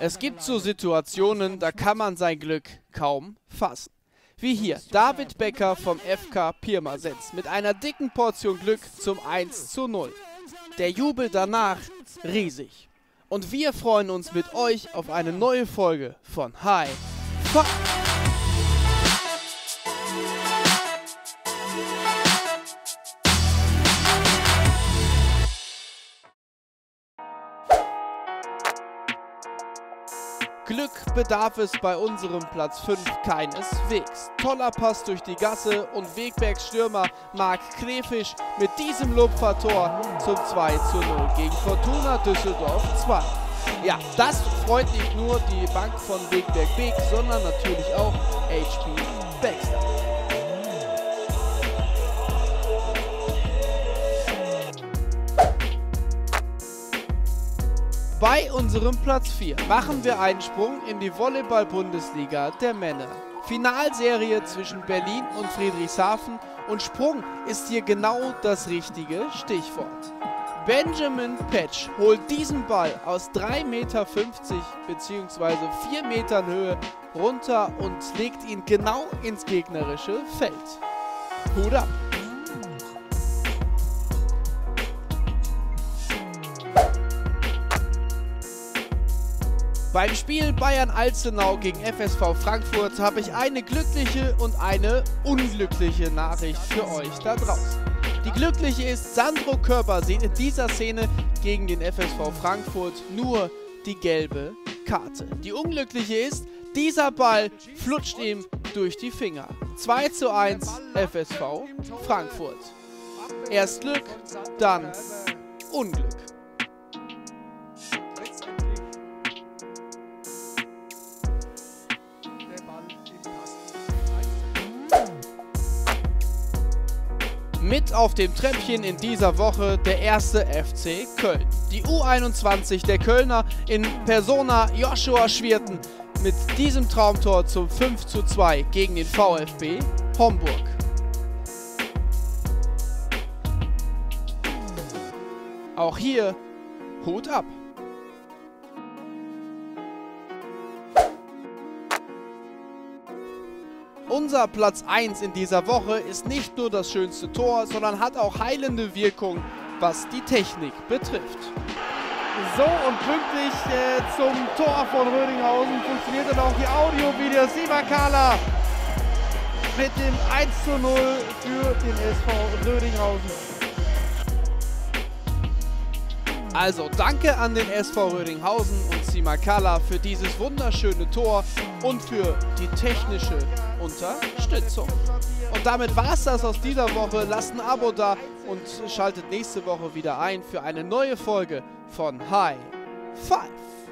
Es gibt so Situationen, da kann man sein Glück kaum fassen. Wie hier, David Becker vom FK Pirmasens mit einer dicken Portion Glück zum 1 zu 0. Der Jubel danach riesig. Und wir freuen uns mit euch auf eine neue Folge von Hi Five. Glück bedarf es bei unserem Platz 5 keineswegs. Toller Pass durch die Gasse und Wegbergs Stürmer Marc Krefisch mit diesem Lupfertor zum 2 zu 0 gegen Fortuna Düsseldorf 2. Ja, das freut nicht nur die Bank von Wegberg Beek, sondern natürlich auch HP Baxter. Bei unserem Platz 4 machen wir einen Sprung in die Volleyball-Bundesliga der Männer. Finalserie zwischen Berlin und Friedrichshafen und Sprung ist hier genau das richtige Stichwort. Benjamin Petsch holt diesen Ball aus 3,50 Meter bzw. 4 Metern Höhe runter und legt ihn genau ins gegnerische Feld. Hut ab! Beim Spiel Bayern-Alzenau gegen FSV Frankfurt habe ich eine glückliche und eine unglückliche Nachricht für euch da draußen. Die glückliche ist, Sandro Körper sieht in dieser Szene gegen den FSV Frankfurt nur die gelbe Karte. Die unglückliche ist, dieser Ball flutscht ihm durch die Finger. 2 zu 1 FSV Frankfurt. Erst Glück, dann Unglück. Mit auf dem Treppchen in dieser Woche der erste FC Köln. Die U21 der Kölner in Persona Joshua Schwirten mit diesem Traumtor zum 5 zu 2 gegen den VfB Homburg. Auch hier Hut ab. Unser Platz 1 in dieser Woche ist nicht nur das schönste Tor, sondern hat auch heilende Wirkung, was die Technik betrifft. So, und pünktlich äh, zum Tor von Rödinghausen funktioniert dann auch die Audio-Video. Sivakala mit dem 1 zu 0 für den SV Rödinghausen. Also danke an den SV Rödinghausen und Simakala für dieses wunderschöne Tor und für die technische Unterstützung. Und damit war es das aus dieser Woche. Lasst ein Abo da und schaltet nächste Woche wieder ein für eine neue Folge von High Five.